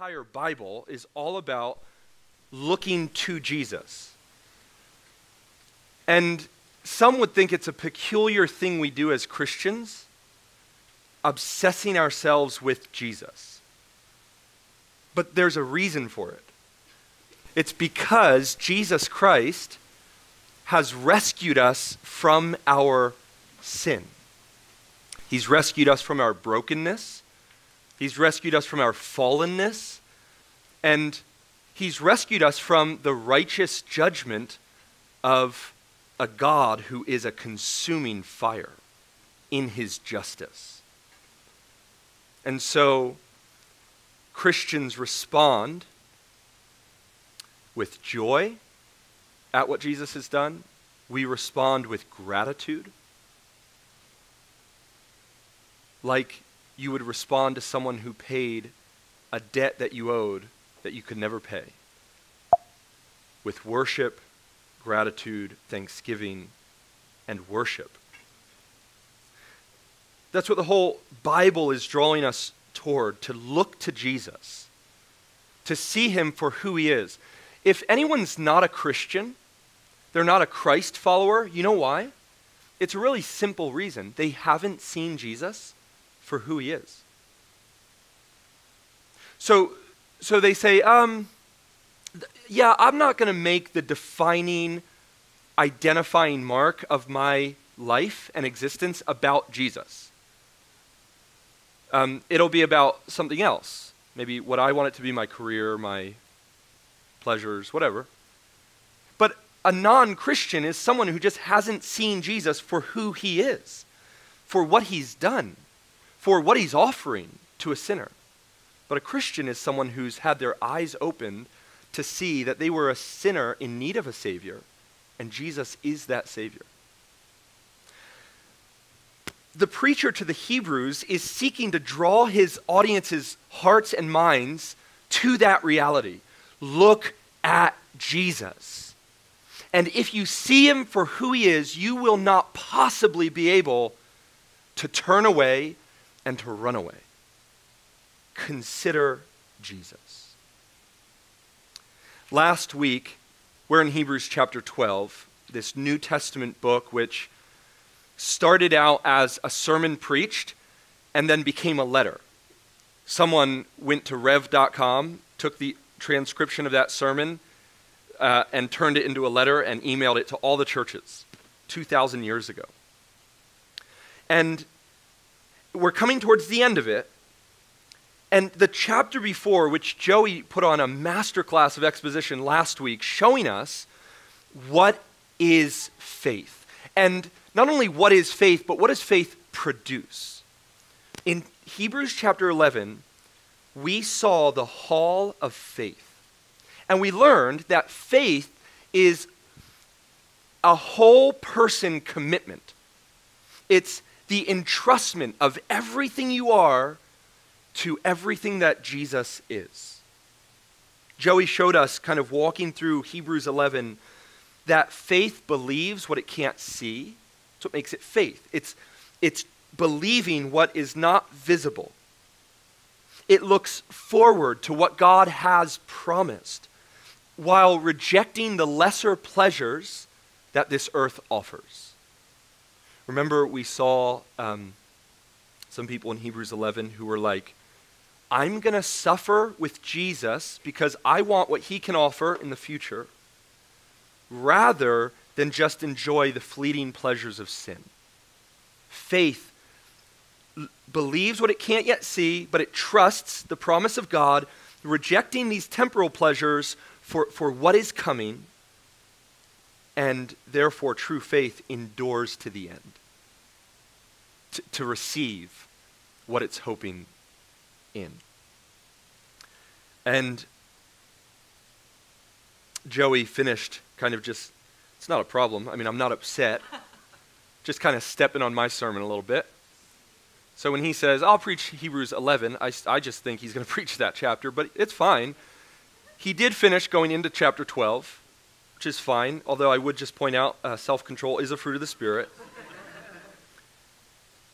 entire Bible is all about looking to Jesus. And some would think it's a peculiar thing we do as Christians, obsessing ourselves with Jesus. But there's a reason for it. It's because Jesus Christ has rescued us from our sin. He's rescued us from our brokenness. He's rescued us from our fallenness. And He's rescued us from the righteous judgment of a God who is a consuming fire in His justice. And so Christians respond with joy at what Jesus has done. We respond with gratitude. Like you would respond to someone who paid a debt that you owed that you could never pay. With worship, gratitude, thanksgiving, and worship. That's what the whole Bible is drawing us toward to look to Jesus, to see him for who he is. If anyone's not a Christian, they're not a Christ follower, you know why? It's a really simple reason. They haven't seen Jesus for who he is. So, so they say, um, yeah, I'm not going to make the defining, identifying mark of my life and existence about Jesus. Um, it'll be about something else. Maybe what I want it to be my career, my pleasures, whatever. But a non Christian is someone who just hasn't seen Jesus for who he is, for what he's done, for what he's offering to a sinner. But a Christian is someone who's had their eyes opened to see that they were a sinner in need of a Savior, and Jesus is that Savior. The preacher to the Hebrews is seeking to draw his audience's hearts and minds to that reality. Look at Jesus. And if you see him for who he is, you will not possibly be able to turn away and to run away. Consider Jesus. Last week, we're in Hebrews chapter 12, this New Testament book which started out as a sermon preached and then became a letter. Someone went to rev.com, took the transcription of that sermon uh, and turned it into a letter and emailed it to all the churches 2,000 years ago. And we're coming towards the end of it. And the chapter before, which Joey put on a masterclass of exposition last week, showing us what is faith. And not only what is faith, but what does faith produce? In Hebrews chapter 11, we saw the hall of faith. And we learned that faith is a whole person commitment. It's the entrustment of everything you are to everything that Jesus is. Joey showed us, kind of walking through Hebrews 11, that faith believes what it can't see. That's what makes it faith. It's, it's believing what is not visible. It looks forward to what God has promised while rejecting the lesser pleasures that this earth offers. Remember, we saw um, some people in Hebrews 11 who were like, I'm going to suffer with Jesus because I want what he can offer in the future rather than just enjoy the fleeting pleasures of sin. Faith believes what it can't yet see, but it trusts the promise of God, rejecting these temporal pleasures for, for what is coming, and therefore true faith endures to the end, to, to receive what it's hoping in. And Joey finished kind of just, it's not a problem. I mean, I'm not upset. just kind of stepping on my sermon a little bit. So when he says, I'll preach Hebrews 11, I, I just think he's going to preach that chapter, but it's fine. He did finish going into chapter 12, which is fine, although I would just point out uh, self control is a fruit of the Spirit.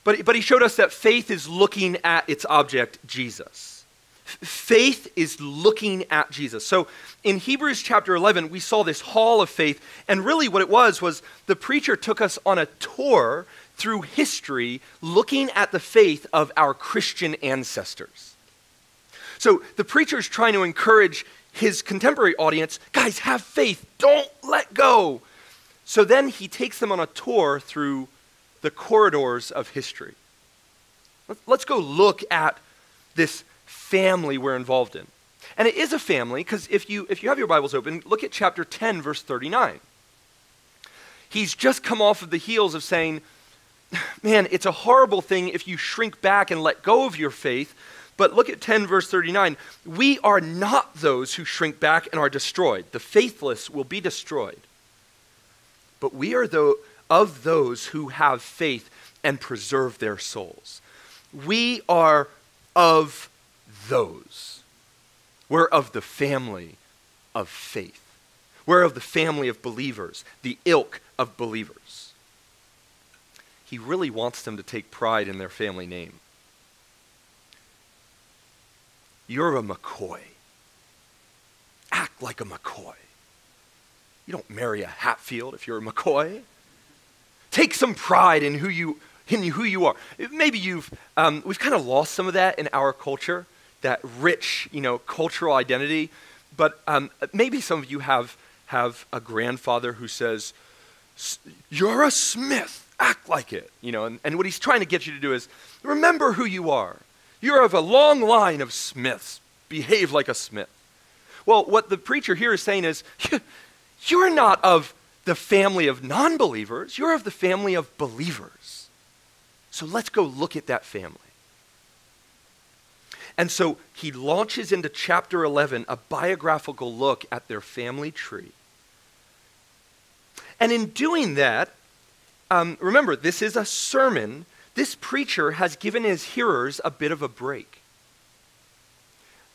but, but he showed us that faith is looking at its object, Jesus. Faith is looking at Jesus. So in Hebrews chapter 11, we saw this hall of faith, and really what it was was the preacher took us on a tour through history looking at the faith of our Christian ancestors. So the preacher is trying to encourage his contemporary audience guys, have faith, don't let go. So then he takes them on a tour through the corridors of history. Let's go look at this family we're involved in. And it is a family because if you, if you have your Bibles open, look at chapter 10, verse 39. He's just come off of the heels of saying, Man, it's a horrible thing if you shrink back and let go of your faith. But look at 10, verse 39. We are not those who shrink back and are destroyed. The faithless will be destroyed. But we are of those who have faith and preserve their souls. We are of those. We're of the family of faith. We're of the family of believers, the ilk of believers. He really wants them to take pride in their family name. You're a McCoy. Act like a McCoy. You don't marry a Hatfield if you're a McCoy. Take some pride in who you, in who you are. Maybe you've, um, we've kind of lost some of that in our culture, that rich, you know, cultural identity. But um, maybe some of you have, have a grandfather who says, You're a Smith. Act like it. You know, and, and what he's trying to get you to do is remember who you are. You're of a long line of Smiths. Behave like a Smith. Well, what the preacher here is saying is, you're not of the family of non believers, you're of the family of believers. So let's go look at that family. And so he launches into chapter 11 a biographical look at their family tree. And in doing that, um, remember, this is a sermon this preacher has given his hearers a bit of a break.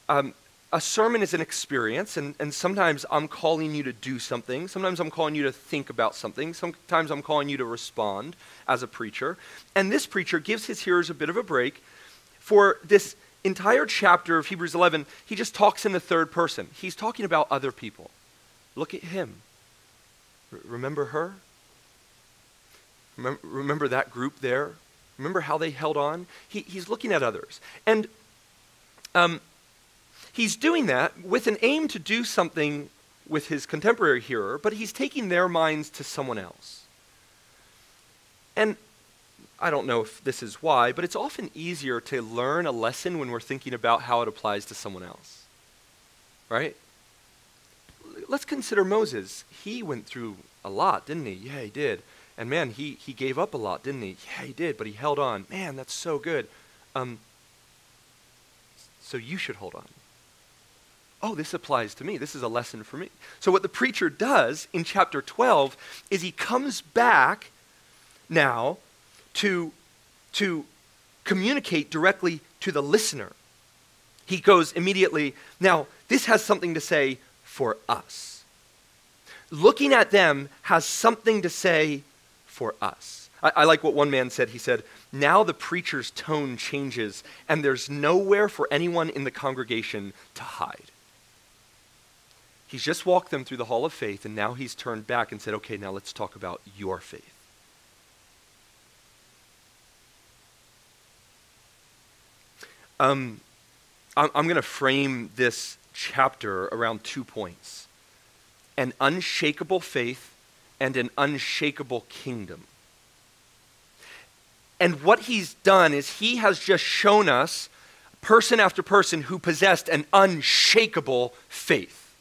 Um, a sermon is an experience, and, and sometimes I'm calling you to do something. Sometimes I'm calling you to think about something. Sometimes I'm calling you to respond as a preacher. And this preacher gives his hearers a bit of a break. For this entire chapter of Hebrews 11, he just talks in the third person. He's talking about other people. Look at him. R- remember her? Remember, remember that group there Remember how they held on? He, he's looking at others. And um, he's doing that with an aim to do something with his contemporary hearer, but he's taking their minds to someone else. And I don't know if this is why, but it's often easier to learn a lesson when we're thinking about how it applies to someone else. Right? Let's consider Moses. He went through a lot, didn't he? Yeah, he did. And man, he, he gave up a lot, didn't he? Yeah, he did, but he held on. Man, that's so good. Um, so you should hold on. Oh, this applies to me. This is a lesson for me. So, what the preacher does in chapter 12 is he comes back now to, to communicate directly to the listener. He goes immediately, now, this has something to say for us. Looking at them has something to say for us. I, I like what one man said. He said, Now the preacher's tone changes, and there's nowhere for anyone in the congregation to hide. He's just walked them through the hall of faith, and now he's turned back and said, Okay, now let's talk about your faith. Um, I'm, I'm going to frame this chapter around two points an unshakable faith and an unshakable kingdom. And what he's done is he has just shown us, person after person, who possessed an unshakable faith.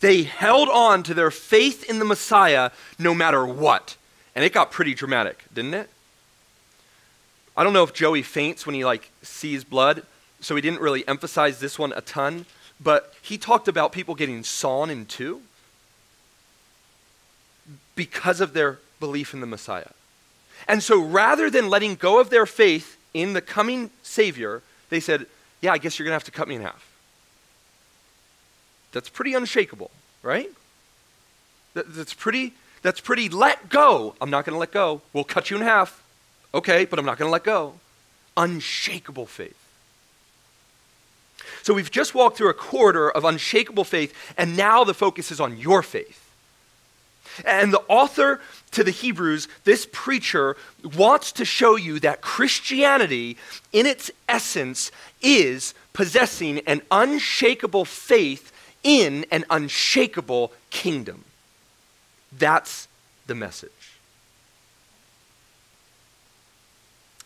They held on to their faith in the Messiah no matter what. And it got pretty dramatic, didn't it? I don't know if Joey faints when he like sees blood, so he didn't really emphasize this one a ton, but he talked about people getting sawn in two because of their belief in the Messiah. And so rather than letting go of their faith in the coming Savior, they said, Yeah, I guess you're going to have to cut me in half. That's pretty unshakable, right? That's pretty, that's pretty let go. I'm not going to let go. We'll cut you in half. Okay, but I'm not going to let go. Unshakable faith. So we've just walked through a corridor of unshakable faith, and now the focus is on your faith. And the author to the Hebrews, this preacher, wants to show you that Christianity, in its essence, is possessing an unshakable faith in an unshakable kingdom. That's the message.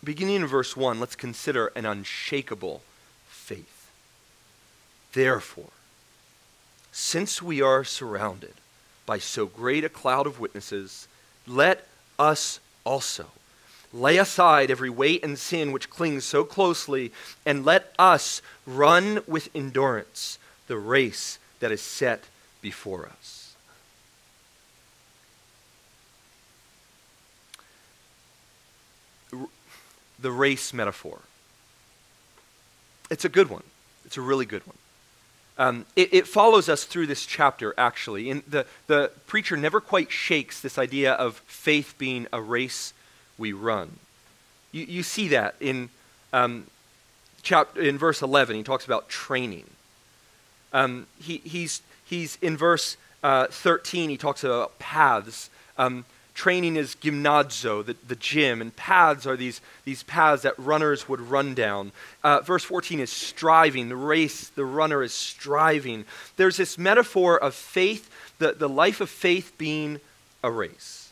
Beginning in verse 1, let's consider an unshakable faith. Therefore, since we are surrounded by so great a cloud of witnesses, let us also lay aside every weight and sin which clings so closely, and let us run with endurance the race that is set before us. The race metaphor. It's a good one. It's a really good one. Um, it, it, follows us through this chapter, actually. And the, the preacher never quite shakes this idea of faith being a race we run. You, you see that in, um, in verse 11. He talks about training. Um, he, he's, he's in verse uh, 13, he talks about paths. Um, training is gymnazo, the, the gym, and paths are these, these paths that runners would run down. Uh, verse 14 is striving, the race, the runner is striving. There's this metaphor of faith, the, the life of faith being a race.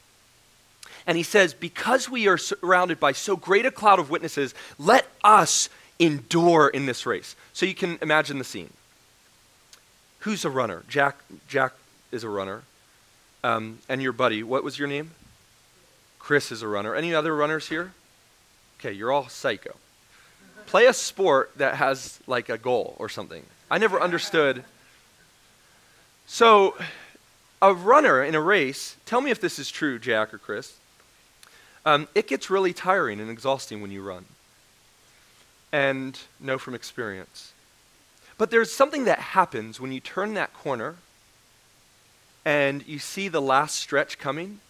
And he says, Because we are surrounded by so great a cloud of witnesses, let us endure in this race. So you can imagine the scene. Who's a runner? Jack, Jack is a runner. Um, and your buddy, what was your name? Chris is a runner. Any other runners here? Okay, you're all psycho. Play a sport that has like a goal or something. I never understood. So, a runner in a race, tell me if this is true, Jack or Chris. Um, it gets really tiring and exhausting when you run. And know from experience. But there's something that happens when you turn that corner and you see the last stretch coming,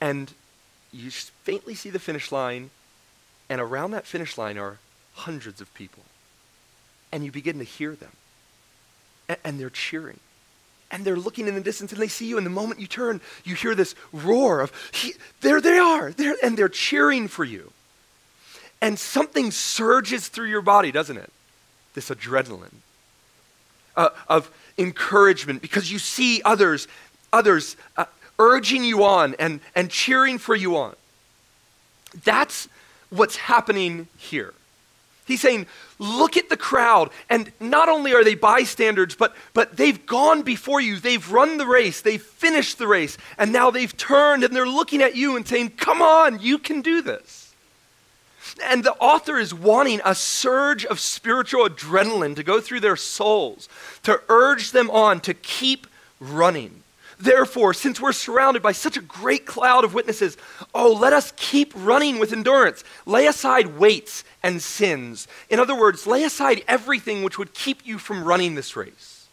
and you faintly see the finish line, and around that finish line are hundreds of people. And you begin to hear them, and, and they're cheering. And they're looking in the distance and they see you. And the moment you turn, you hear this roar of, there they are, there, and they're cheering for you. And something surges through your body, doesn't it? This adrenaline uh, of encouragement because you see others, others uh, urging you on and, and cheering for you on. That's what's happening here. He's saying, look at the crowd. And not only are they bystanders, but, but they've gone before you. They've run the race. They've finished the race. And now they've turned and they're looking at you and saying, come on, you can do this. And the author is wanting a surge of spiritual adrenaline to go through their souls, to urge them on to keep running. Therefore, since we're surrounded by such a great cloud of witnesses, oh, let us keep running with endurance. Lay aside weights and sins. In other words, lay aside everything which would keep you from running this race.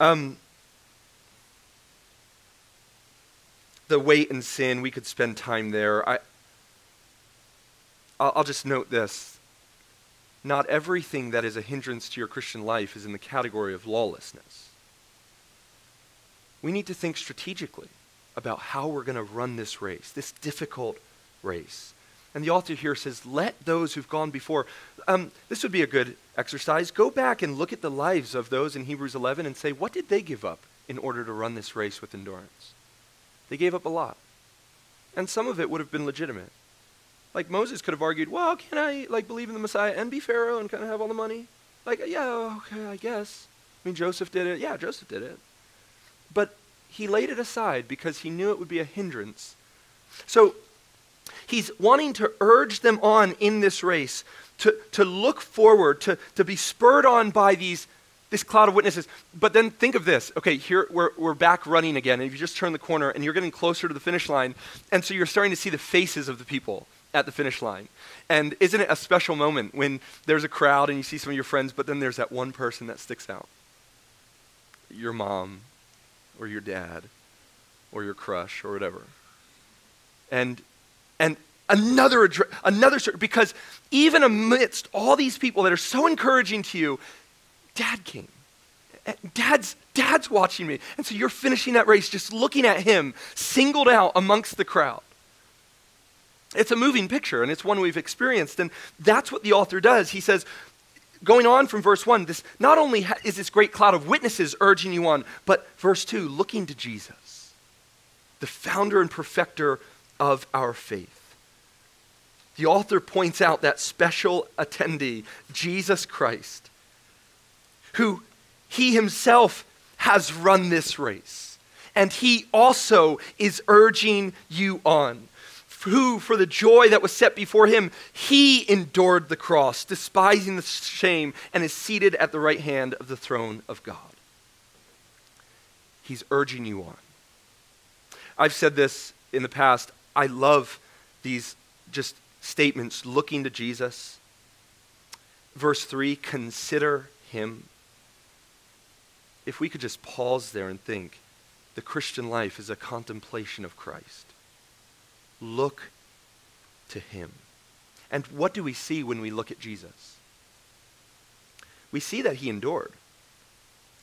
Um, the weight and sin, we could spend time there. I, I'll just note this. Not everything that is a hindrance to your Christian life is in the category of lawlessness. We need to think strategically about how we're going to run this race, this difficult race. And the author here says, let those who've gone before. Um, this would be a good exercise. Go back and look at the lives of those in Hebrews 11 and say, what did they give up in order to run this race with endurance? They gave up a lot. And some of it would have been legitimate. Like Moses could have argued, well, can I like believe in the Messiah and be Pharaoh and kind of have all the money? Like, yeah, okay, I guess. I mean, Joseph did it. Yeah, Joseph did it. But he laid it aside because he knew it would be a hindrance. So he's wanting to urge them on in this race, to, to look forward, to, to be spurred on by these this cloud of witnesses. But then think of this. Okay, here we're, we're back running again, and if you just turn the corner and you're getting closer to the finish line. And so you're starting to see the faces of the people at the finish line. And isn't it a special moment when there's a crowd and you see some of your friends, but then there's that one person that sticks out? Your mom, or your dad, or your crush, or whatever. And and another, another, because even amidst all these people that are so encouraging to you, dad came. Eh, dad's, dad's watching me. And so you're finishing that race just looking at him, singled out amongst the crowd. It's a moving picture, and it's one we've experienced. And that's what the author does. He says, going on from verse 1, this not only is this great cloud of witnesses urging you on, but verse 2, looking to Jesus, the founder and perfecter of our faith. The author points out that special attendee, Jesus Christ, who he himself has run this race. And he also is urging you on. Who, for the joy that was set before him, he endured the cross, despising the shame, and is seated at the right hand of the throne of God. He's urging you on. I've said this in the past. I love these just statements looking to Jesus. Verse 3 consider him. If we could just pause there and think the Christian life is a contemplation of Christ. Look to him. And what do we see when we look at Jesus? We see that he endured.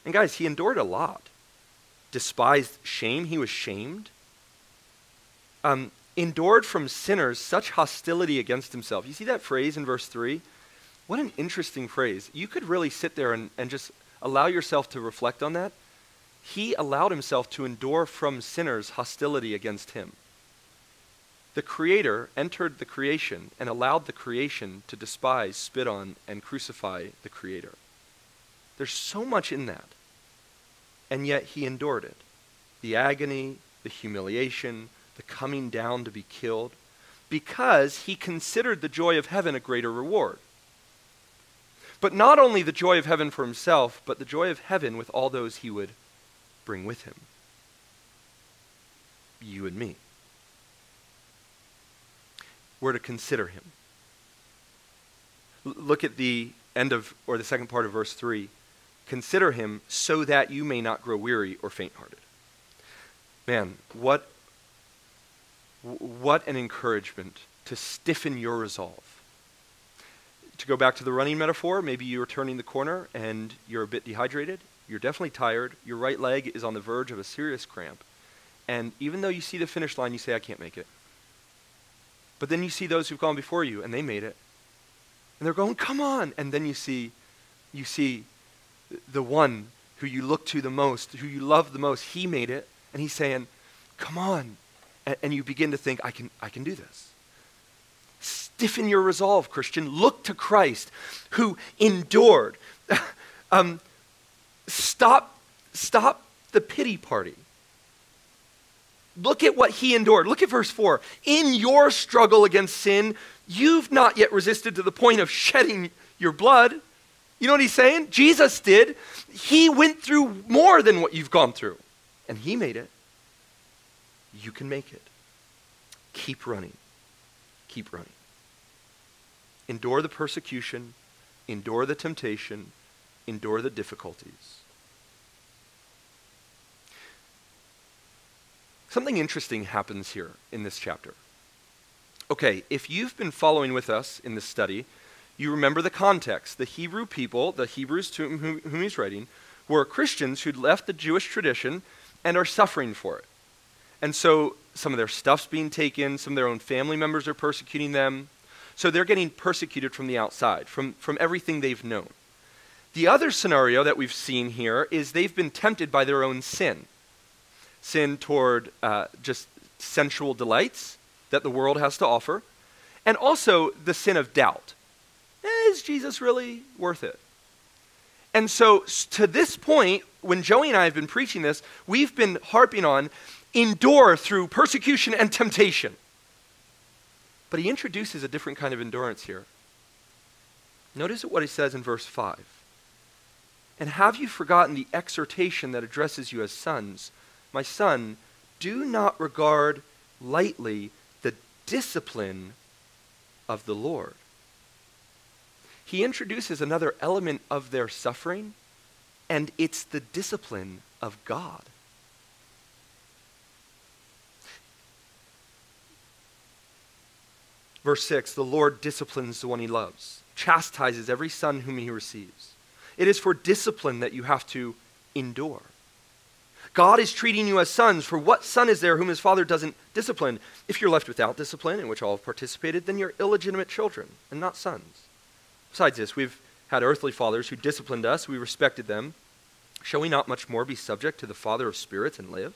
And guys, he endured a lot. Despised shame, he was shamed. Um, endured from sinners such hostility against himself. You see that phrase in verse 3? What an interesting phrase. You could really sit there and, and just allow yourself to reflect on that. He allowed himself to endure from sinners hostility against him. The Creator entered the creation and allowed the creation to despise, spit on, and crucify the Creator. There's so much in that. And yet he endured it the agony, the humiliation, the coming down to be killed, because he considered the joy of heaven a greater reward. But not only the joy of heaven for himself, but the joy of heaven with all those he would bring with him. You and me. We're to consider him. L- look at the end of, or the second part of verse 3. Consider him so that you may not grow weary or faint hearted. Man, what what an encouragement to stiffen your resolve. To go back to the running metaphor, maybe you're turning the corner and you're a bit dehydrated. You're definitely tired. Your right leg is on the verge of a serious cramp. And even though you see the finish line, you say, I can't make it. But then you see those who've gone before you and they made it. And they're going, come on. And then you see, you see the one who you look to the most, who you love the most, he made it. And he's saying, come on, and, and you begin to think, I can, I can do this. Stiffen your resolve, Christian. Look to Christ who endured. um, stop, stop the pity party. Look at what he endured. Look at verse 4. In your struggle against sin, you've not yet resisted to the point of shedding your blood. You know what he's saying? Jesus did. He went through more than what you've gone through, and he made it. You can make it. Keep running. Keep running. Endure the persecution, endure the temptation, endure the difficulties. Something interesting happens here in this chapter. Okay, if you've been following with us in this study, you remember the context. The Hebrew people, the Hebrews to whom, whom he's writing, were Christians who'd left the Jewish tradition and are suffering for it. And so some of their stuff's being taken, some of their own family members are persecuting them. So they're getting persecuted from the outside, from, from everything they've known. The other scenario that we've seen here is they've been tempted by their own sin sin toward uh, just sensual delights that the world has to offer, and also the sin of doubt. Is Jesus really worth it? And so, to this point, when Joey and I have been preaching this, we've been harping on endure through persecution and temptation. But he introduces a different kind of endurance here. Notice what he says in verse 5. And have you forgotten the exhortation that addresses you as sons? My son, do not regard lightly the discipline of the Lord. He introduces another element of their suffering, and it's the discipline of God. Verse 6 The Lord disciplines the one he loves, chastises every son whom he receives. It is for discipline that you have to endure. God is treating you as sons, for what son is there whom his father doesn't discipline? If you're left without discipline, in which all have participated, then you're illegitimate children and not sons. Besides this, we've had earthly fathers who disciplined us, we respected them. Shall we not much more be subject to the Father of spirits and live?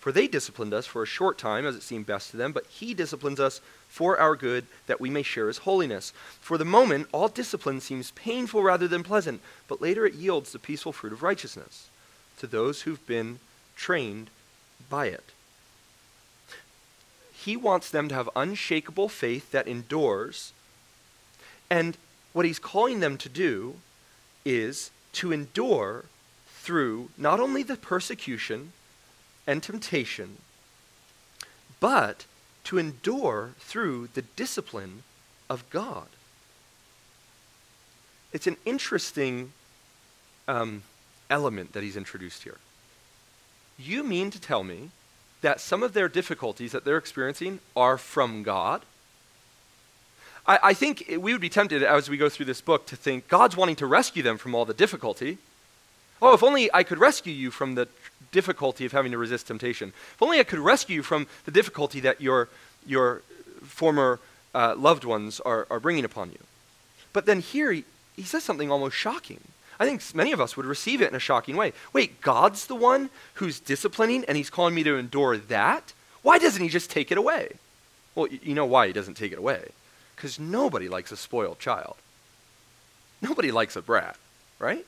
For they disciplined us for a short time, as it seemed best to them, but he disciplines us for our good, that we may share his holiness. For the moment, all discipline seems painful rather than pleasant, but later it yields the peaceful fruit of righteousness to those who've been trained by it. He wants them to have unshakable faith that endures. And what he's calling them to do is to endure through not only the persecution and temptation, but to endure through the discipline of God. It's an interesting um, element that he's introduced here. You mean to tell me that some of their difficulties that they're experiencing are from God? I, I think we would be tempted as we go through this book to think God's wanting to rescue them from all the difficulty. Oh, if only I could rescue you from the difficulty of having to resist temptation. If only I could rescue you from the difficulty that your, your former uh, loved ones are, are bringing upon you. But then here, he, he says something almost shocking. I think many of us would receive it in a shocking way. Wait, God's the one who's disciplining and he's calling me to endure that? Why doesn't he just take it away? Well, you know why he doesn't take it away. Because nobody likes a spoiled child. Nobody likes a brat, right?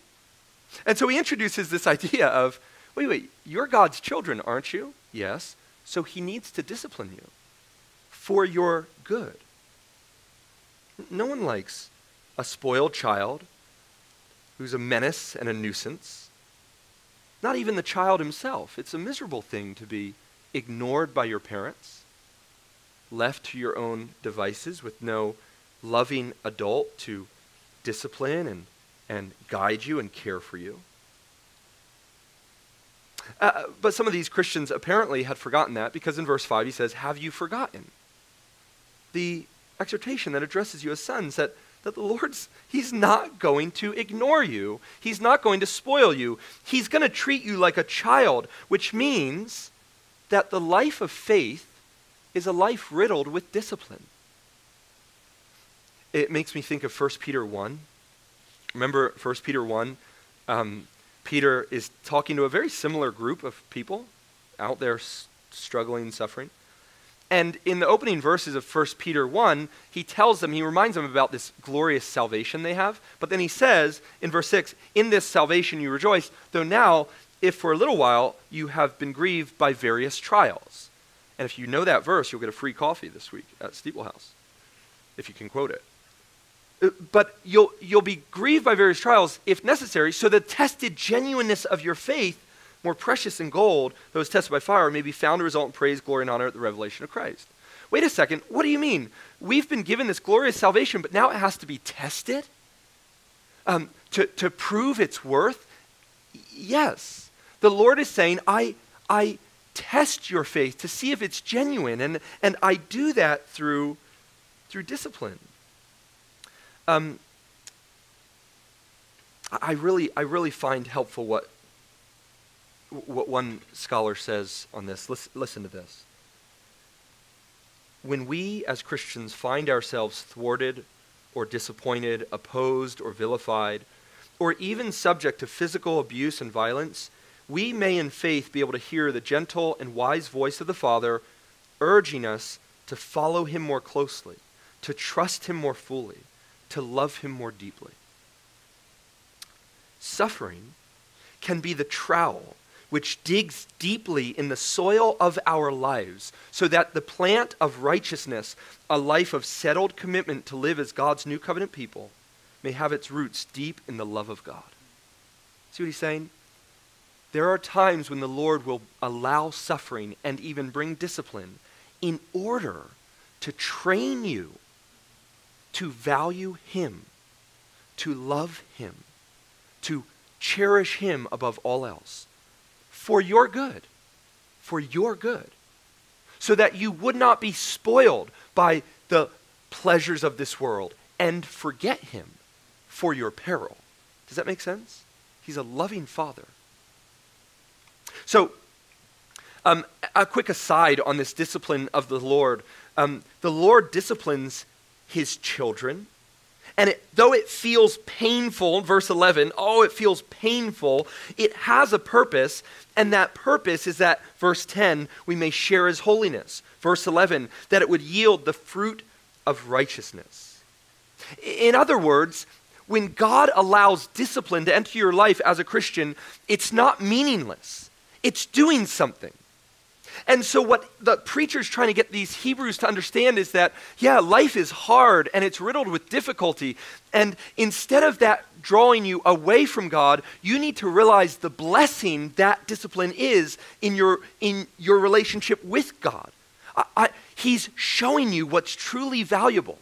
And so he introduces this idea of wait, wait, you're God's children, aren't you? Yes. So he needs to discipline you for your good. No one likes a spoiled child who's a menace and a nuisance. Not even the child himself. It's a miserable thing to be ignored by your parents, left to your own devices with no loving adult to discipline and, and guide you and care for you. Uh, but some of these Christians apparently had forgotten that because in verse 5 he says, Have you forgotten? The exhortation that addresses you as sons, that that the Lord's, He's not going to ignore you. He's not going to spoil you. He's going to treat you like a child, which means that the life of faith is a life riddled with discipline. It makes me think of 1 Peter 1. Remember 1 Peter 1? Um, Peter is talking to a very similar group of people out there s- struggling and suffering. And in the opening verses of 1 Peter 1, he tells them, he reminds them about this glorious salvation they have. But then he says in verse 6, In this salvation you rejoice, though now, if for a little while you have been grieved by various trials. And if you know that verse, you'll get a free coffee this week at Steeplehouse, if you can quote it. But you'll, you'll be grieved by various trials if necessary, so the tested genuineness of your faith more precious than gold that was tested by fire, may be found to result in praise, glory, and honor at the revelation of Christ. Wait a second, what do you mean? We've been given this glorious salvation, but now it has to be tested um, to, to prove its worth? Yes. The Lord is saying, I, I test your faith to see if it's genuine, and, and I do that through, through discipline. Um, I really, I really find helpful what what one scholar says on this. Listen, listen to this. When we as Christians find ourselves thwarted or disappointed, opposed or vilified, or even subject to physical abuse and violence, we may in faith be able to hear the gentle and wise voice of the Father urging us to follow him more closely, to trust him more fully, to love him more deeply. Suffering can be the trowel which digs deeply in the soil of our lives, so that the plant of righteousness, a life of settled commitment to live as God's new covenant people, may have its roots deep in the love of God. See what he's saying? There are times when the Lord will allow suffering and even bring discipline in order to train you to value Him, to love Him, to cherish Him above all else for your good. For your good. So that you would not be spoiled by the pleasures of this world and forget him for your peril. Does that make sense? He's a loving father. So, um, a quick aside on this discipline of the Lord. Um, the Lord disciplines his children. And it, though it feels painful, verse 11, oh, it feels painful, it has a purpose. And that purpose is that, verse 10, we may share his holiness. Verse 11, that it would yield the fruit of righteousness. In other words, when God allows discipline to enter your life as a Christian, it's not meaningless, it's doing something. And so, what the preacher's trying to get these Hebrews to understand is that, yeah, life is hard and it's riddled with difficulty. And instead of that drawing you away from God, you need to realize the blessing that discipline is in your, in your relationship with God. I, I, he's showing you what's truly valuable.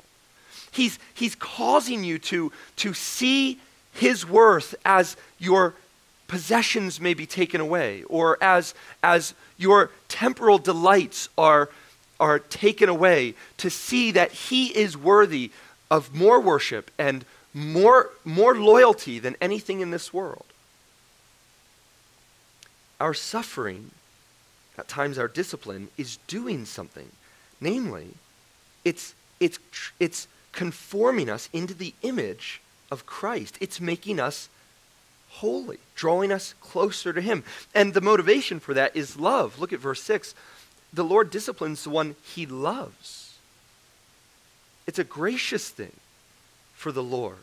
He's, he's causing you to, to see his worth as your possessions may be taken away, or as, as your temporal delights are, are taken away, to see that He is worthy of more worship and more, more loyalty than anything in this world. Our suffering, at times our discipline, is doing something. Namely, it's, it's, it's conforming us into the image of Christ. It's making us holy, drawing us closer to Him. And the motivation for that is love. Look at verse 6. The Lord disciplines the one He loves. It's a gracious thing for the Lord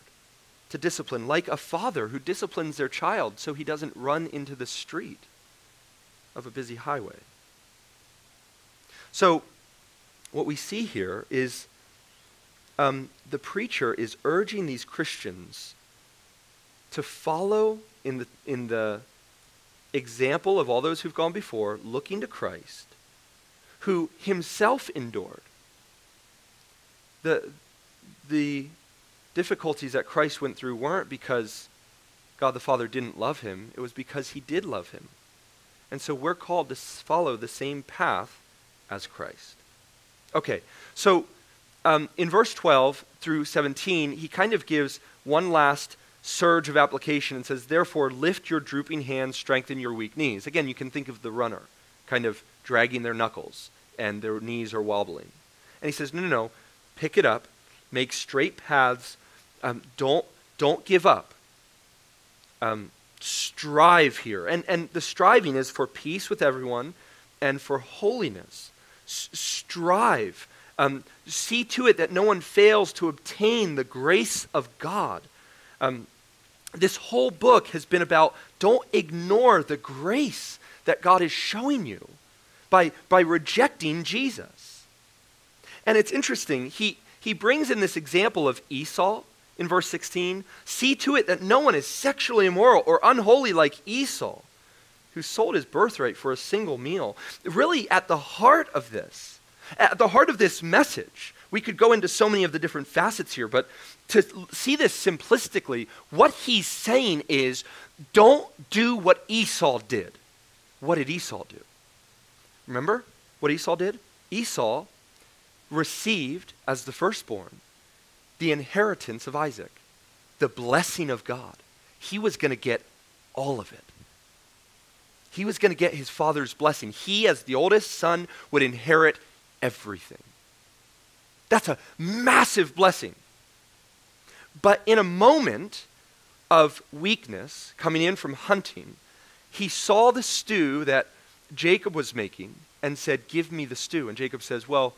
to discipline, like a father who disciplines their child so he doesn't run into the street of a busy highway. So, what we see here is um, the preacher is urging these Christians to follow in the, in the example of all those who've gone before, looking to Christ, who himself endured the, the difficulties that Christ went through weren't because God the Father didn't love him, it was because he did love him. And so we're called to follow the same path as Christ. Okay, so um, in verse 12 through 17, he kind of gives one last surge of application and says, Therefore, lift your drooping hands, strengthen your weak knees. Again, you can think of the runner kind of dragging their knuckles and their knees are wobbling. And he says, No, no, no. Pick it up, make straight paths. Um, don't, don't give up. Um, strive here. And, and the striving is for peace with everyone and for holiness. S- strive. Um, see to it that no one fails to obtain the grace of God. Um, this whole book has been about don't ignore the grace that God is showing you by, by rejecting Jesus. And it's interesting, he, he brings in this example of Esau in verse 16. See to it that no one is sexually immoral or unholy like Esau, who sold his birthright for a single meal. Really, at the heart of this, at the heart of this message, we could go into so many of the different facets here, but to see this simplistically, what he's saying is don't do what Esau did. What did Esau do? Remember what Esau did? Esau received as the firstborn the inheritance of Isaac, the blessing of God. He was going to get all of it. He was going to get his father's blessing. He, as the oldest son, would inherit everything. That's a massive blessing. But in a moment of weakness, coming in from hunting, he saw the stew that Jacob was making and said, Give me the stew. And Jacob says, Well,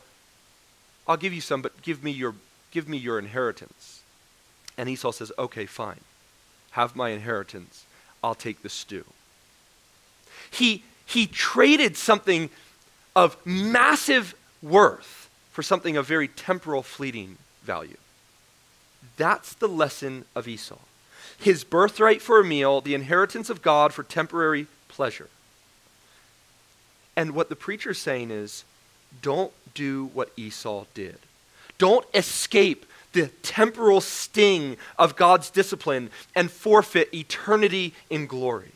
I'll give you some, but give me your, give me your inheritance. And Esau says, Okay, fine. Have my inheritance. I'll take the stew. He, he traded something of massive worth for something of very temporal, fleeting value. That's the lesson of Esau. His birthright for a meal, the inheritance of God for temporary pleasure. And what the preacher's saying is don't do what Esau did. Don't escape the temporal sting of God's discipline and forfeit eternity in glory.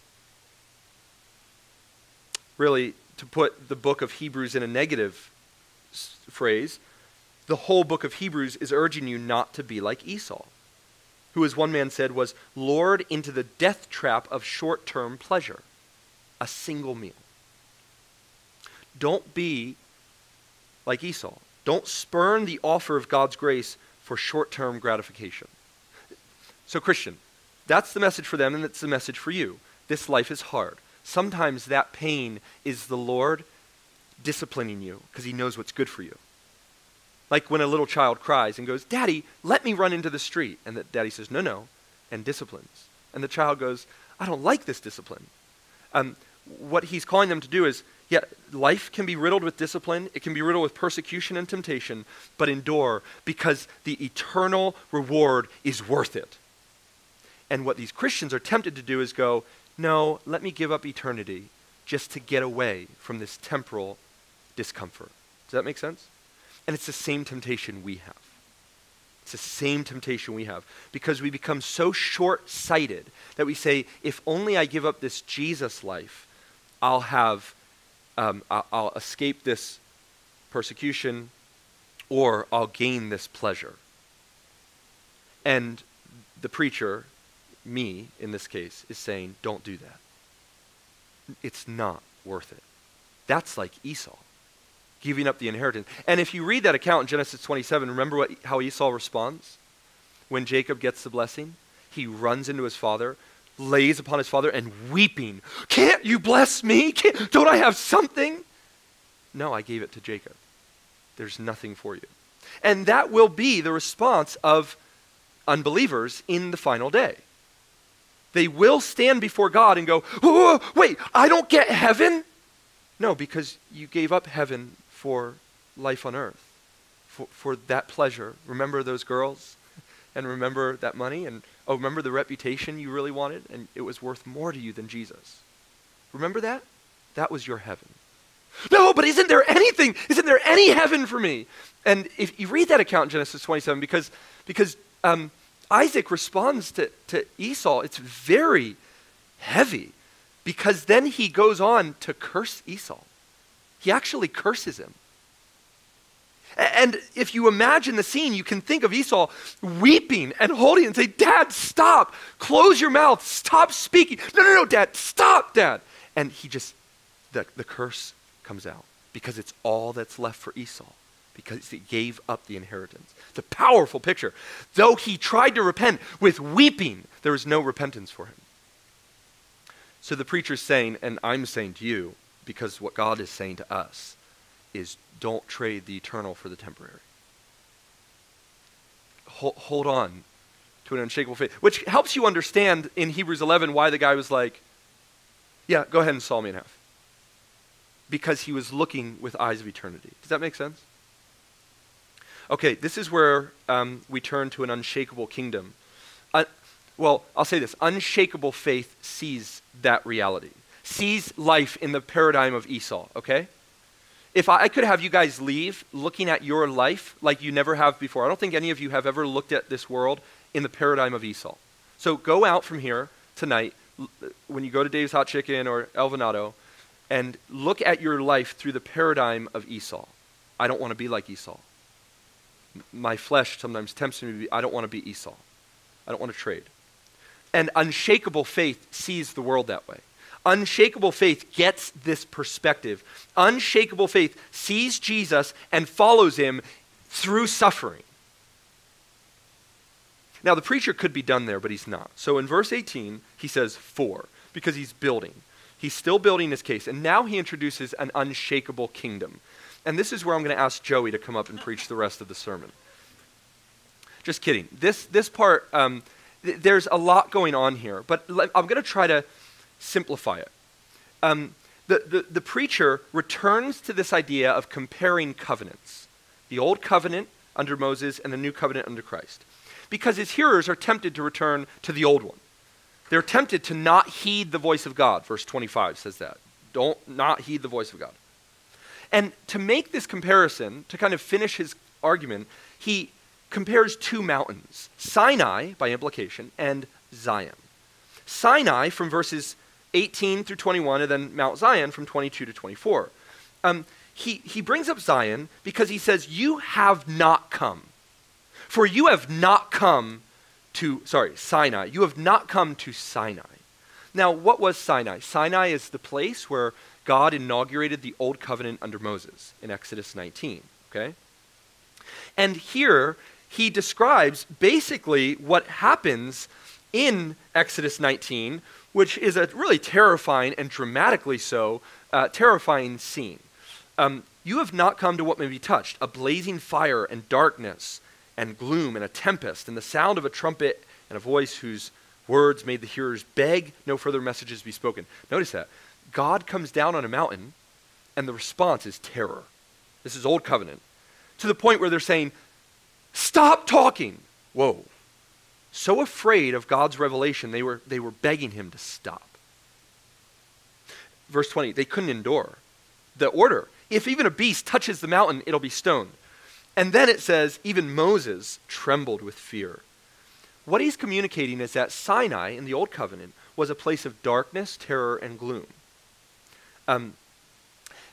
Really, to put the book of Hebrews in a negative phrase, the whole book of Hebrews is urging you not to be like Esau, who, as one man said, was lured into the death trap of short term pleasure a single meal. Don't be like Esau. Don't spurn the offer of God's grace for short term gratification. So, Christian, that's the message for them, and that's the message for you. This life is hard. Sometimes that pain is the Lord disciplining you because He knows what's good for you. Like when a little child cries and goes, Daddy, let me run into the street. And that daddy says, No, no, and disciplines. And the child goes, I don't like this discipline. Um, what he's calling them to do is, yeah, life can be riddled with discipline, it can be riddled with persecution and temptation, but endure because the eternal reward is worth it. And what these Christians are tempted to do is go, no, let me give up eternity just to get away from this temporal discomfort. Does that make sense? And it's the same temptation we have. It's the same temptation we have because we become so short sighted that we say, if only I give up this Jesus life, I'll have, um, I'll, I'll escape this persecution or I'll gain this pleasure. And the preacher, me in this case, is saying, don't do that. It's not worth it. That's like Esau giving up the inheritance. And if you read that account in Genesis 27, remember what, how Esau responds when Jacob gets the blessing? He runs into his father, lays upon his father, and weeping, Can't you bless me? Can't, don't I have something? No, I gave it to Jacob. There's nothing for you. And that will be the response of unbelievers in the final day. They will stand before God and go, Wait, I don't get heaven? No, because you gave up heaven for life on earth, for, for that pleasure. Remember those girls? And remember that money? And oh, remember the reputation you really wanted? And it was worth more to you than Jesus. Remember that? That was your heaven. No, but isn't there anything? Isn't there any heaven for me? And if you read that account in Genesis 27, because, because um, Isaac responds to, to Esau, it's very heavy. Because then he goes on to curse Esau. He actually curses him. And if you imagine the scene, you can think of Esau weeping and holding and say, Dad, stop. Close your mouth. Stop speaking. No, no, no, Dad. Stop, Dad. And he just, the, the curse comes out because it's all that's left for Esau because he gave up the inheritance. A powerful picture. Though he tried to repent with weeping, there was no repentance for him. So the preacher's saying, and I'm saying to you, because what God is saying to us is don't trade the eternal for the temporary. Hold, hold on to an unshakable faith, which helps you understand in Hebrews 11 why the guy was like, yeah, go ahead and saw me in half. Because he was looking with eyes of eternity. Does that make sense? Okay, this is where um, we turn to an unshakable kingdom. Uh, well, I'll say this unshakable faith sees that reality sees life in the paradigm of Esau, okay? If I, could have you guys leave looking at your life like you never have before, I don't think any of you have ever looked at this world in the paradigm of Esau. So go out from here tonight when you go to Dave's Hot Chicken or El Venado and look at your life through the paradigm of Esau. I don't want to be like Esau. My flesh sometimes tempts me to be, I don't want to be Esau. I don't want to trade. And unshakable faith sees the world that way. Unshakable faith gets this perspective. Unshakable faith sees Jesus and follows him through suffering. Now, the preacher could be done there, but he's not. So in verse 18, he says, For, because he's building. He's still building his case. And now he introduces an unshakable kingdom. And this is where I'm going to ask Joey to come up and preach the rest of the sermon. Just kidding. This, this part, um, th- there's a lot going on here, but I'm going to try to simplify it. Um, the, the, the preacher returns to this idea of comparing covenants the old covenant under Moses and the new covenant under Christ. Because his hearers are tempted to return to the old one. They're tempted to not heed the voice of God. Verse 25 says that. Don't not heed the voice of God. And to make this comparison, to kind of finish his argument, he compares two mountains Sinai, by implication, and Zion. Sinai, from verses 18 through 21, and then Mount Zion from 22 to 24. Um, he, he brings up Zion because he says, You have not come. For you have not come to, sorry, Sinai. You have not come to Sinai. Now, what was Sinai? Sinai is the place where God inaugurated the Old Covenant under Moses in Exodus 19. Okay? And here, he describes basically what happens in Exodus 19, which is a really terrifying and dramatically so uh, terrifying scene. Um, you have not come to what may be touched a blazing fire and darkness and gloom and a tempest and the sound of a trumpet and a voice whose words made the hearers beg no further messages be spoken. Notice that. God comes down on a mountain and the response is terror. This is Old Covenant. To the point where they're saying, Stop talking. Whoa. So afraid of God's revelation, they were, they were begging him to stop. Verse 20, they couldn't endure the order. If even a beast touches the mountain, it'll be stoned. And then it says, even Moses trembled with fear. What he's communicating is that Sinai in the Old Covenant was a place of darkness, terror, and gloom. Um,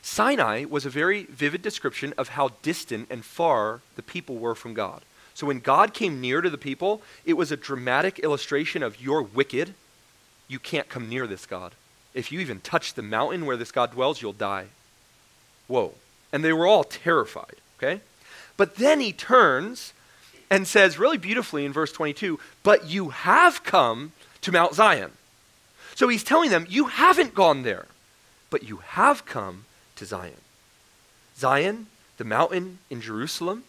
Sinai was a very vivid description of how distant and far the people were from God. So when God came near to the people, it was a dramatic illustration of you're wicked. You can't come near this God. If you even touch the mountain where this God dwells, you'll die. Whoa. And they were all terrified, okay? But then he turns and says, really beautifully in verse 22, But you have come to Mount Zion. So he's telling them, You haven't gone there, but you have come to Zion. Zion, the mountain in Jerusalem,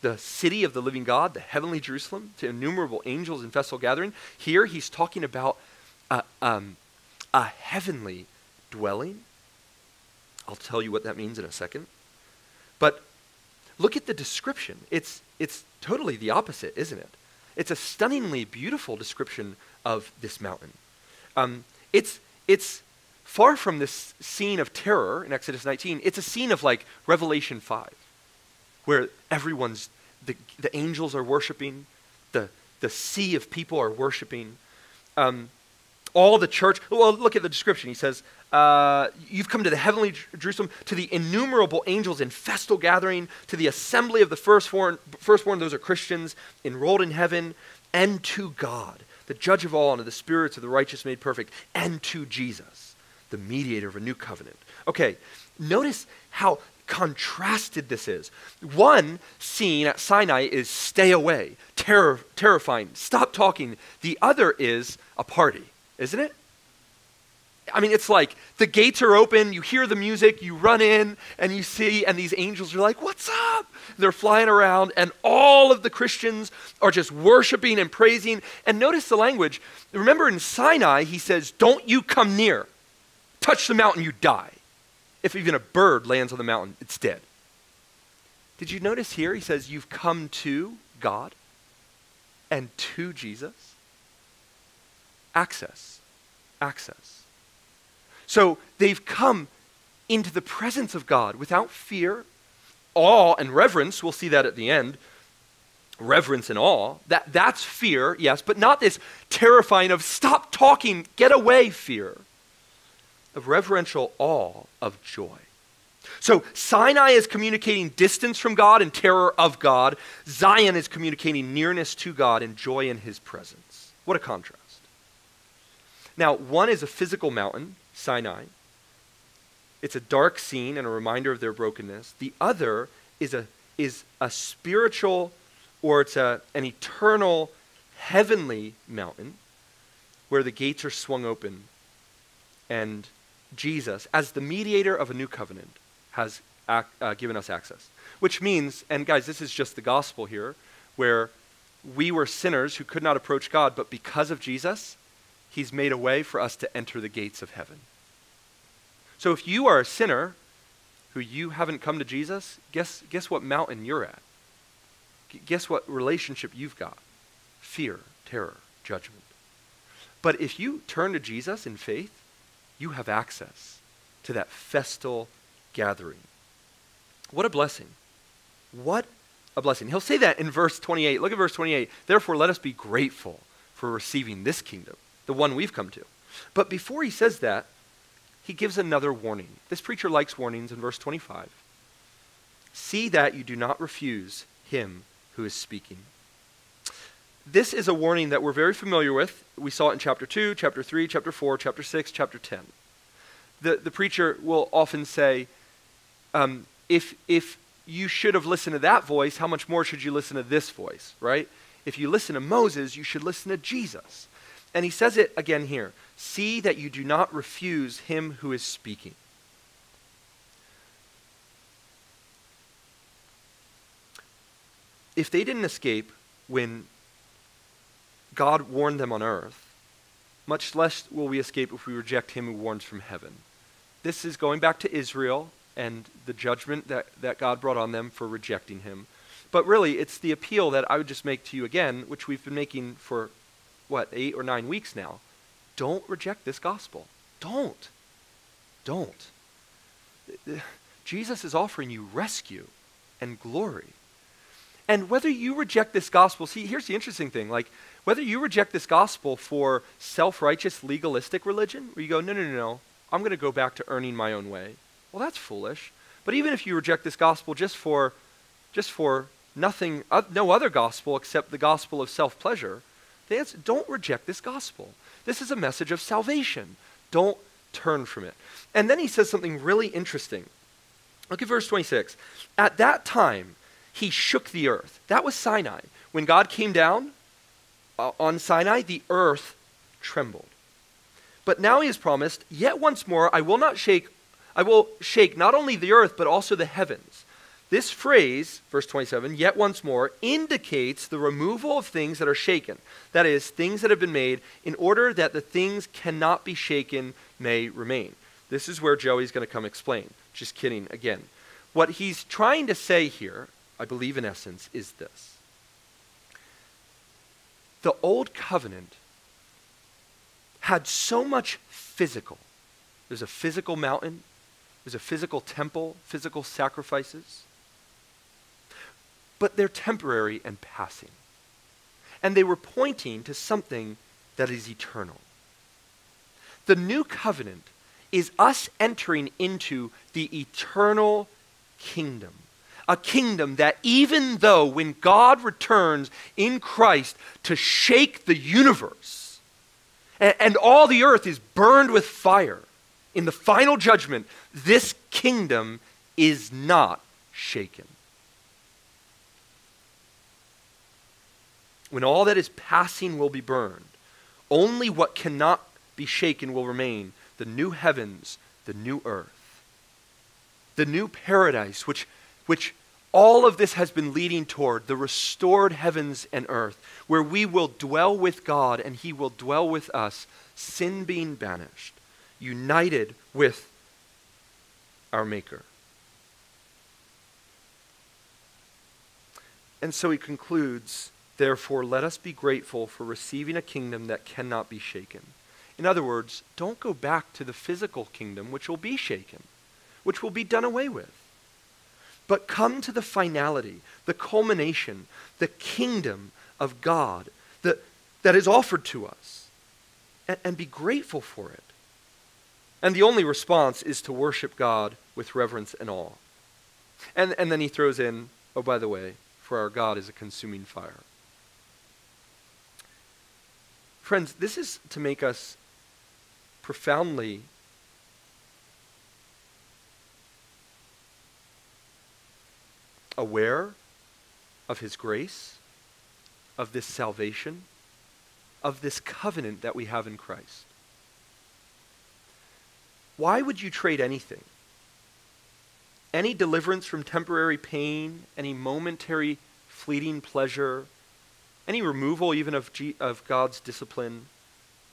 the city of the living God, the heavenly Jerusalem, to innumerable angels in festal gathering. Here he's talking about a, um, a heavenly dwelling. I'll tell you what that means in a second. But look at the description. It's, it's totally the opposite, isn't it? It's a stunningly beautiful description of this mountain. Um, it's, it's far from this scene of terror in Exodus 19, it's a scene of like Revelation 5 where everyone's, the, the angels are worshiping, the, the sea of people are worshiping. Um, all the church, well, look at the description. He says, uh, You've come to the heavenly Jerusalem, to the innumerable angels in festal gathering, to the assembly of the firstborn, firstborn, those are Christians enrolled in heaven, and to God, the judge of all, and the spirits of the righteous made perfect, and to Jesus, the mediator of a new covenant. Okay, notice how contrasted this is. One scene at Sinai is stay away, terror, terrifying, stop talking. The other is a party, isn't it? I mean, it's like the gates are open, you hear the music, you run in, and you see, and these angels are like, What's up? They're flying around, and all of the Christians are just worshiping and praising. And notice the language. Remember in Sinai, he says, Don't you come near. Touch the mountain, you die. If even a bird lands on the mountain, it's dead. Did you notice here? He says, You've come to God and to Jesus. Access. Access. So they've come into the presence of God without fear, awe, and reverence. We'll see that at the end. Reverence and awe. That, that's fear, yes, but not this terrifying of stop talking, get away fear of reverential awe of joy. So Sinai is communicating distance from God and terror of God. Zion is communicating nearness to God and joy in his presence. What a contrast. Now, one is a physical mountain, Sinai. It's a dark scene and a reminder of their brokenness. The other is a, is a spiritual or it's a, an eternal heavenly mountain where the gates are swung open and Jesus, as the mediator of a new covenant, has ac- uh, given us access. Which means, and guys, this is just the gospel here, where we were sinners who could not approach God, but because of Jesus, he's made a way for us to enter the gates of heaven. So if you are a sinner who you haven't come to Jesus, guess, guess what mountain you're at? Guess what relationship you've got? Fear, terror, judgment. But if you turn to Jesus in faith, you have access to that festal gathering. What a blessing. What a blessing. He'll say that in verse 28. Look at verse 28. Therefore, let us be grateful for receiving this kingdom, the one we've come to. But before he says that, he gives another warning. This preacher likes warnings in verse 25. See that you do not refuse him who is speaking. This is a warning that we're very familiar with. We saw it in chapter 2, chapter 3, chapter 4, chapter 6, chapter 10. The, the preacher will often say, um, if, if you should have listened to that voice, how much more should you listen to this voice, right? If you listen to Moses, you should listen to Jesus. And he says it again here See that you do not refuse him who is speaking. If they didn't escape when God warned them on earth, much less will we escape if we reject him who warns from heaven. This is going back to Israel and the judgment that, that God brought on them for rejecting him. But really, it's the appeal that I would just make to you again, which we've been making for, what, eight or nine weeks now. Don't reject this gospel. Don't. Don't. Jesus is offering you rescue and glory. And whether you reject this gospel, see, here's the interesting thing. Like, whether you reject this gospel for self righteous, legalistic religion, where you go, no, no, no, no, I'm going to go back to earning my own way. Well, that's foolish. But even if you reject this gospel just for, just for nothing, uh, no other gospel except the gospel of self pleasure, then don't reject this gospel. This is a message of salvation. Don't turn from it. And then he says something really interesting. Look at verse 26. At that time, he shook the earth. That was Sinai. When God came down uh, on Sinai, the earth trembled. But now he has promised, Yet once more I will not shake I will shake not only the earth, but also the heavens. This phrase, verse 27, yet once more, indicates the removal of things that are shaken. That is, things that have been made, in order that the things cannot be shaken may remain. This is where Joey's going to come explain. Just kidding again. What he's trying to say here, I believe in essence, is this The old covenant had so much physical. There's a physical mountain, there's a physical temple, physical sacrifices. But they're temporary and passing. And they were pointing to something that is eternal. The new covenant is us entering into the eternal kingdom. A kingdom that, even though when God returns in Christ to shake the universe, and, and all the earth is burned with fire, in the final judgment, this kingdom is not shaken. When all that is passing will be burned, only what cannot be shaken will remain the new heavens, the new earth, the new paradise, which, which all of this has been leading toward the restored heavens and earth, where we will dwell with God and He will dwell with us, sin being banished united with our Maker. And so he concludes, therefore, let us be grateful for receiving a kingdom that cannot be shaken. In other words, don't go back to the physical kingdom, which will be shaken, which will be done away with. But come to the finality, the culmination, the kingdom of God that, that is offered to us, and, and be grateful for it. And the only response is to worship God with reverence and awe. And, and then he throws in, oh, by the way, for our God is a consuming fire. Friends, this is to make us profoundly aware of his grace, of this salvation, of this covenant that we have in Christ. Why would you trade anything? Any deliverance from temporary pain, any momentary fleeting pleasure, any removal even of, G- of God's discipline,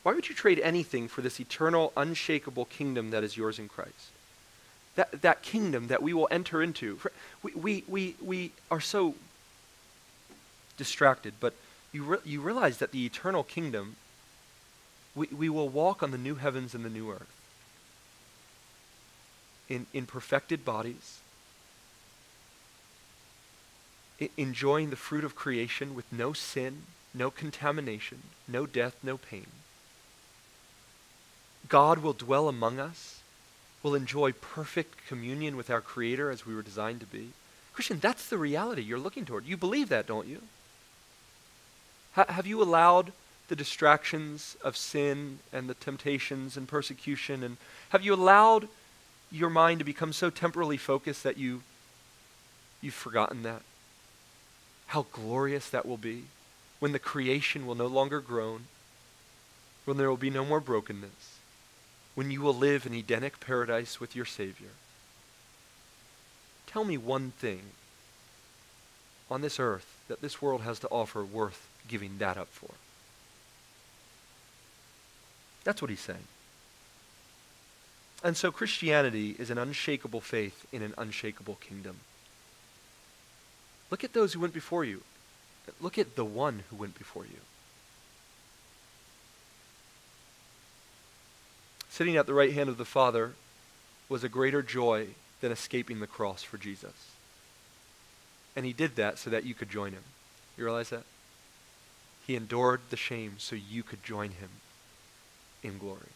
why would you trade anything for this eternal, unshakable kingdom that is yours in Christ? That, that kingdom that we will enter into. We, we, we, we are so distracted, but you, re- you realize that the eternal kingdom, we, we will walk on the new heavens and the new earth in, in perfected bodies, I- enjoying the fruit of creation with no sin, no contamination, no death, no pain. God will dwell among us. We'll enjoy perfect communion with our Creator as we were designed to be. Christian, that's the reality you're looking toward. You believe that, don't you? Ha- have you allowed the distractions of sin and the temptations and persecution and have you allowed your mind to become so temporally focused that you you've forgotten that? How glorious that will be when the creation will no longer groan, when there will be no more brokenness, when you will live in Edenic paradise with your Savior. Tell me one thing on this earth that this world has to offer worth giving that up for. That's what he's saying. And so Christianity is an unshakable faith in an unshakable kingdom. Look at those who went before you. Look at the one who went before you. Sitting at the right hand of the Father was a greater joy than escaping the cross for Jesus. And he did that so that you could join him. You realize that? He endured the shame so you could join him in glory.